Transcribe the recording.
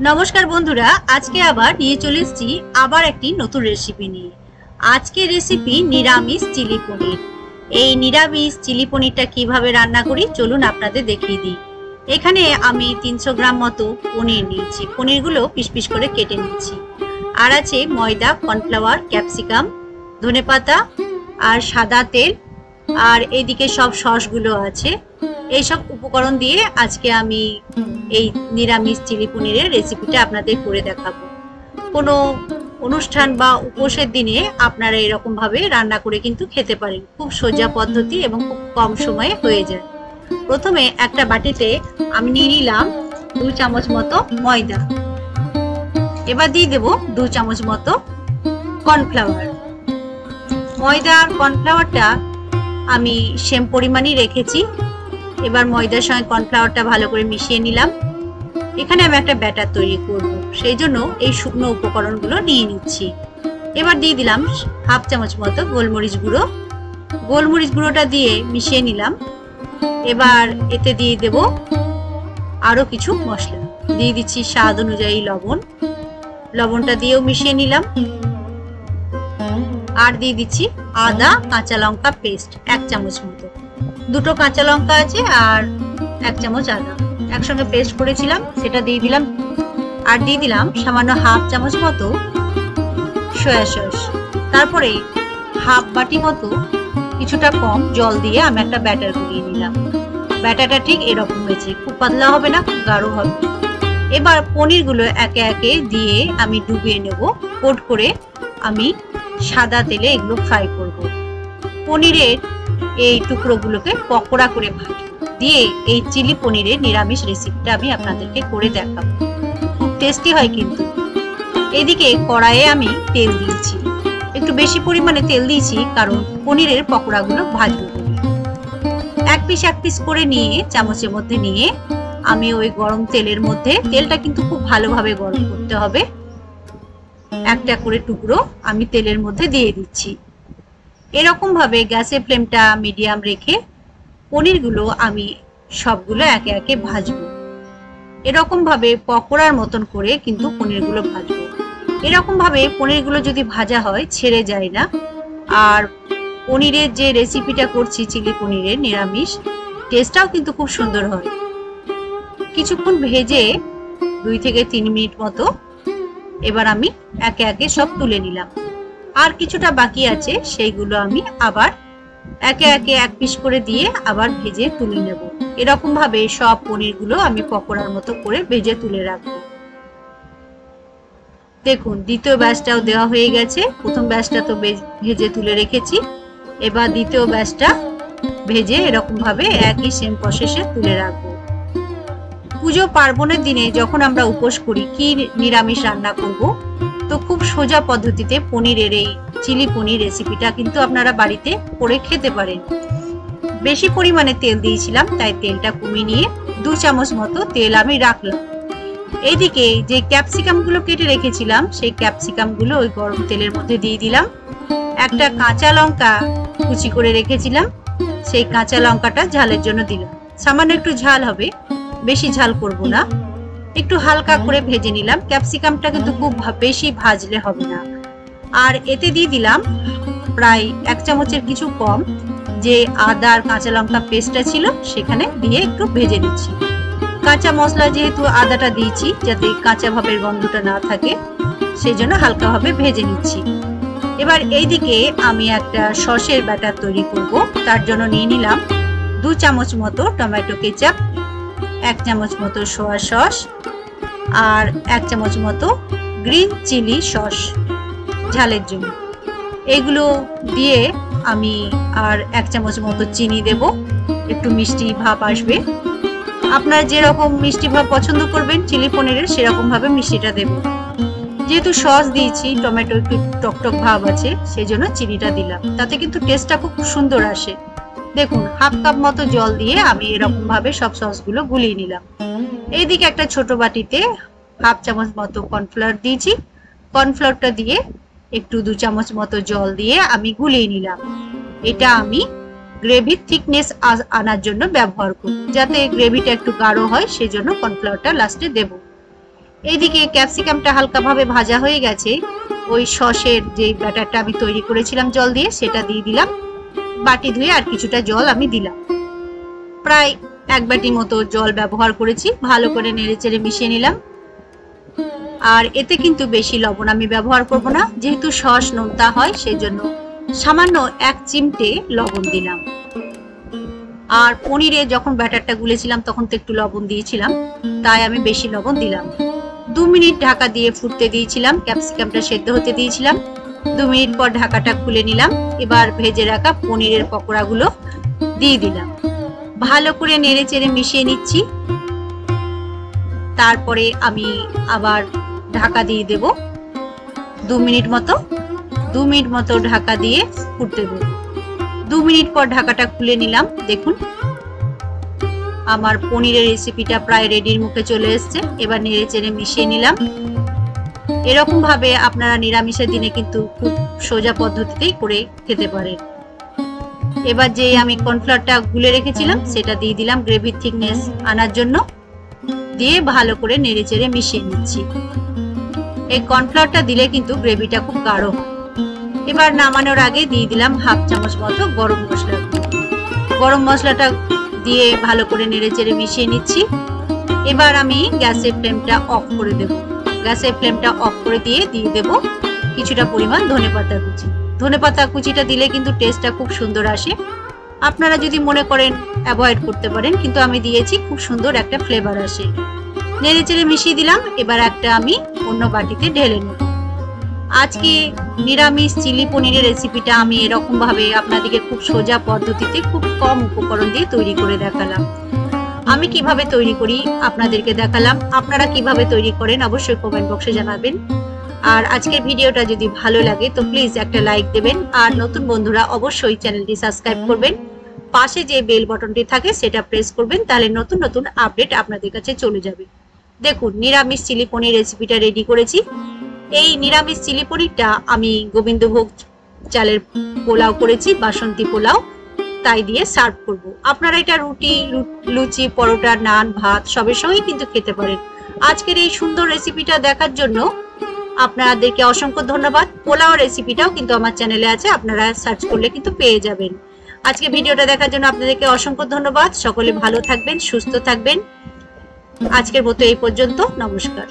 নমস্কার বন্ধুরা, আজকে আবার নিয়ে চলে এসেছি আবার একটি নতুন রেসিপি নিয়ে। আজকে রেসিপি নিরামিষ চিলি পনির। এই নিরামিষ চিলি পনিরটা কীভাবে রান্না করি চলুন আপনাদের দেখিয়ে দিই। এখানে আমি তিনশো গ্রাম মতো পনির নিয়েছি। পনিরগুলো পিস পিস করে কেটে নিচ্ছি আর আছে ময়দা, কর্নফ্লাওয়ার, ক্যাপসিকাম, ধনেপাতা আর সাদা তেল। আর এদিকে সব সসগুলো আছে। এইসব উপকরণ দিয়ে আজকে আমি এই নিরামিষ চিলি পনিরের রেসিপিটা আপনাদের করে দেখাবো। কোনো অনুষ্ঠান বা উপোসের দিনে আপনারা এরকম ভাবে রান্না করে কিন্তু খেতে পারেন। খুব সোজা পদ্ধতি এবং খুব কম সময়ে হয়ে যায়। প্রথমে একটা বাটিতে আমি নিয়ে নিলাম দু চামচ মতো ময়দা। এবার দিয়ে দেব দু চামচ মতো কর্নফ্লাওয়ার। ময়দা আর কর্নফ্লাওয়ারটা আমি সেম পরিমাণই রেখেছি। এবার ময়দার সঙ্গে কর্নফ্লাওয়ারটা ভালো করে মিশিয়ে নিলাম। এখানে আমি একটা ব্যাটার তৈরি করব। সেই জন্য এই শুকনো উপকরণগুলো নিয়ে নিচ্ছি। এবার দিয়ে দিলাম হাফ চামচ মতো গোলমরিচ গুঁড়ো। গোলমরিচ গুঁড়োটা দিয়ে মিশিয়ে নিলাম। এবার এতে দিয়ে দেব আরও কিছু মশলা। দিয়ে দিচ্ছি স্বাদ অনুযায়ী লবণ। লবণটা দিয়েও মিশিয়ে নিলাম। আর দিয়ে দিচ্ছি আদা কাঁচা লঙ্কা পেস্ট এক চামচ মতো। দুটো কাঁচা লঙ্কা আছে আর এক চামচ আদা। একসঙ্গে পেস্ট করেছিলাম, সেটা দিয়ে দিলাম। আর দিয়ে দিলাম সামান্য হাফ চামচ মতো সয়া সস তারপরে হাফ বাটি মতো কিছুটা কম জল দিয়ে আমি একটা ব্যাটার গুলিয়ে নিলাম। ব্যাটারটা ঠিক এরকম হয়েছে, খুব পাতলা হবে না, খুব গাঢ় হবে। এবার পনিরগুলো একে একে দিয়ে আমি ডুবিয়ে নেব। কোট করে আমি সাদা তেলে এগুলো ফ্রাই করব। পনিরের এই টুকরোগুলোকে পকোড়া করে ভাজি। দিয়ে এই চিলি পনিরের নিরামিষ রেসিপিটা আমি আপনাদেরকে করে দেখাবো। খুব টেস্টি হয় কিন্তু। এদিকে কড়াইয়ে আমি তেল দিয়েছি। একটু বেশি পরিমাণে তেল দিয়েছি কারণ পনিরের পকোড়াগুলো ভাজবো। এক পিস এক পিস করে নিয়ে, চামচের মধ্যে নিয়ে আমি ওই গরম তেলের মধ্যে, তেলটা কিন্তু খুব ভালোভাবে গরম করতে হবে। একটা করে টুকরো আমি তেলের মধ্যে দিয়ে দিচ্ছি। এরকম ভাবে গ্যাসের ফ্লেমটা মিডিয়াম রেখে পনিরগুলো আমি সবগুলো একে একে ভাজবো। এরকম ভাবে পকোড়ার মতন করে কিন্তু পনিরগুলো ভাজবো। এরকম ভাবে পনিরগুলো যদি ভাজা হয়, ছেড়ে যায় না। আর পনিরের যে রেসিপিটা করছি, চিলি পনিরের নিরামিষ, টেস্টটাও কিন্তু খুব সুন্দর হয়। কিছুক্ষণ ভেজে দুই থেকে তিন মিনিট মতো এবার আমি একে একে সব তুলে নিলাম। আর কিছুটা বাকি আছে, সেইগুলো আমি আবার একে একে এক পিস করে দিয়ে আবার ভেজে তুলে নেব। এরকম ভাবে সব পনিরগুলো আমি পকোড়ার মতো করে ভেজে তুলে রাখব। দেখুন, দ্বিতীয় ব্যাচটাও দেওয়া হয়ে গেছে। প্রথম ব্যাচটা তো ভেজে তুলে রেখেছি। এবার দ্বিতীয় ব্যাচটা ভেজে এরকম ভাবে একই সেম প্রসেসে তুলে রাখব। পুজো পার্বণের দিনে যখন আমরা উপোস করি, কি নিরামিষ রান্না করব? তো খুব সোজা পদ্ধতিতে পনিরের এই চিলি পনির রেসিপিটা কিন্তু আপনারা বাড়িতে করে খেতে পারেন। বেশি পরিমাণে তেল দিয়েছিলাম, তাই তেলটা কমিয়ে নিয়ে দু চামচ মতো তেল আমি রাখলাম। এইদিকে যে ক্যাপসিকামগুলো কেটে রেখেছিলাম, সেই ক্যাপসিকামগুলো ওই গরম তেলের মধ্যে দিয়ে দিলাম। একটা কাঁচা লঙ্কা কুচি করে রেখেছিলাম, সেই কাঁচা লঙ্কাটা ঝালের জন্য দিলাম। সামান্য একটু ঝাল হবে, বেশি ঝাল করব না। একটু হালকা করে ভেজে নিলাম। ক্যাপসিকামটা কিন্তু খুব বেশি ভাজলে হবে না। আর এতে দিয়ে দিলাম প্রায় এক চামচের কিছু কম যে আদা আর কাঁচা লঙ্কা পেস্টটা ছিল, সেখানে দিয়ে একটু ভেজে নিচ্ছি। কাঁচা মশলা যেহেতু আদাটা দিয়েছি, যাতে কাঁচা ভাবের গন্ধটা না থাকে, সেই জন্য হালকাভাবে ভেজে নিচ্ছি। এবার এইদিকে আমি একটা সসের ব্যাটার তৈরি করব। তার জন্য নিয়ে নিলাম দু চামচ মতো টমেটো কেচাপ এক চামচ মতো সোয়া সস আর এক চামচ মতো গ্রিন চিলি সস, ঝালের জন্য। এগুলো দিয়ে আমি আর এক চামচ মতো চিনি দেব। একটু মিষ্টি ভাব আসবে। আপনারা যেরকম মিষ্টি ভাব পছন্দ করবেন, চিলি পনিরের সেরকম ভাবে মিষ্টিটা দেব। যেহেতু সস দিয়েছি, টমেটো একটু টকটক ভাব আছে সেই জন্য চিনিটা দিলাম। তাতে কিন্তু টেস্টটা খুব সুন্দর আসে। দেখুন, হাফ কাপ মতো জল দিয়ে আমি এরকম ভাবে সব সসগুলো গুলিয়ে নিলাম। এইদিকে একটা ছোট বাটিতে হাফ চামচ মতো কর্নফ্লাওয়ার দিয়েছি। কর্নফ্লাওয়ারটা দিয়ে একটু দু চামচ মতো জল দিয়ে আমি গুলিয়ে নিলাম। এটা আমি গ্রেভির থিকনেস আনার জন্য ব্যবহার করব যাতে গ্রেভিটা একটু গাঢ় হয় সেই জন্য কর্নফ্লাওয়ারটা লাস্টে দেব। এইদিকে ক্যাপসিকামটা হালকাভাবে ভাজা হয়ে গেছে। ওই সসের যে ব্যাটারটা আমি তৈরি করেছিলাম জল দিয়ে, সেটা দিয়ে দিলাম। বাটি ধুয়ে আর কিছুটা জল আমি দিলাম। প্রায় এক বাটি মতো জল ব্যবহার করেছি, ভালো করে নেড়ে চেড়ে মিশিয়ে নিলাম। আর এতে কিন্তু বেশি লবণ আমি ব্যবহার করব না, যেহেতু সস নোনতা হয় সেই জন্য সামান্য এক চিমটে লবণ দিলাম। আর পনিরে যখন ব্যাটারটা গুলেছিলাম, তখন তো একটু লবণ দিয়েছিলাম, তাই আমি বেশি লবণ দিলাম দু মিনিট ঢাকা দিয়ে ফুটতে দিয়েছিলাম, ক্যাপসিকামটা সেদ্ধ হতে দিয়েছিলাম। দু মিনিট পর ঢাকাটা খুলে নিলাম। এবার ভেজে রাখা পনিরের পকোড়াগুলো দিয়ে দিলাম। ভালো করে নেড়ে চেড়ে মিশিয়ে নিচ্ছি। তারপরে আমি আবার ঢাকা দিয়ে দেব। দু মিনিট মতো, দু মিনিট মতো ঢাকা দিয়ে ফুটতে দেব। দু মিনিট পর ঢাকাটা খুলে নিলাম। দেখুন, আমার পনিরের রেসিপিটা প্রায় রেডির মুখে চলে এসছে। এবার নেড়ে চেড়ে মিশিয়ে নিলাম। এরকম ভাবে আপনারা নিরামিষের দিনে কিন্তু খুব সোজা পদ্ধতিতেই করে খেতে পারেন। এবার যে আমি কর্নফ্লাওয়ারটা গুলে রেখেছিলাম, সেটা দিয়ে দিলাম গ্রেভির থিকনেস আনার জন্য। দিয়ে ভালো করে নেড়ে চেড়ে মিশিয়ে নিচ্ছি। এই কর্নফ্লাওয়ারটা দিলে কিন্তু গ্রেভিটা খুব গাঢ় এবার নামানোর আগে দিয়ে দিলাম হাফ চামচ মতো গরম মশলা। গরম মশলাটা দিয়ে ভালো করে নেড়ে চেড়ে মিশিয়ে নিচ্ছি। এবার আমি গ্যাসের ফ্লেমটা অফ করে দেব। গ্যাসের ফ্লেমটা অফ করে দিয়ে দিয়ে দেব কিছুটা পরিমাণ ধনে পাতা কুচি। ধনে পাতা কুচিটা দিলে কিন্তু টেস্টটা খুব সুন্দর আসে। আপনারা যদি মনে করেন অ্যাভয়েড করতে পারেন, কিন্তু আমি দিয়েছি খুব সুন্দর একটা ফ্লেভার আসে। নেড়ে চেড়ে মিশিয়ে দিলাম, এবার একটা আমি অন্য বাটিতে ঢেলে নেব আজকে নিরামিষ চিলি পনিরের রেসিপিটা আমি এরকমভাবে আপনাদেরকে খুব সোজা পদ্ধতিতে খুব কম উপকরণ দিয়ে তৈরি করে দেখালাম। আমি কীভাবে তৈরি করি আপনাদেরকে দেখালাম। আপনারা কীভাবে তৈরি করেন অবশ্যই কমেন্ট বক্সে জানাবেন। আর আজকের ভিডিওটা যদি ভালো লাগে, তো প্লিজ একটা লাইক দেবেন। আর নতুন বন্ধুরা অবশ্যই চ্যানেলটি সাবস্ক্রাইব করবেন। পাশে যে বেল বটনটি থাকে, সেটা প্রেস করবেন, তাহলে নতুন নতুন আপডেট আপনাদের কাছে চলে যাবে। দেখুন, নিরামিষ চিলি পনির রেসিপিটা রেডি করেছি। এই নিরামিষ চিলি পনিরটা আমি গোবিন্দভোগ চালের পোলাও করেছি, বাসন্তী পোলাও। তাই দিয়ে সার্ভ করব। আপনারা এটা রুটি লুচি, পরোটা, নান, ভাত, সবের সঙ্গেই কিন্তু খেতে পারেন। আজকের এই সুন্দর রেসিপিটা দেখার জন্য আপনাদেরকে অসংখ্য ধন্যবাদ। পোলাও রেসিপিটাও কিন্তু আমার চ্যানেলে আছে, আপনারা সার্চ করলে কিন্তু পেয়ে যাবেন। আজকে ভিডিওটা দেখার জন্য আপনাদেরকে অসংখ্য ধন্যবাদ। সকলে ভালো থাকবেন, সুস্থ থাকবেন। আজকের মতো এই পর্যন্ত, নমস্কার।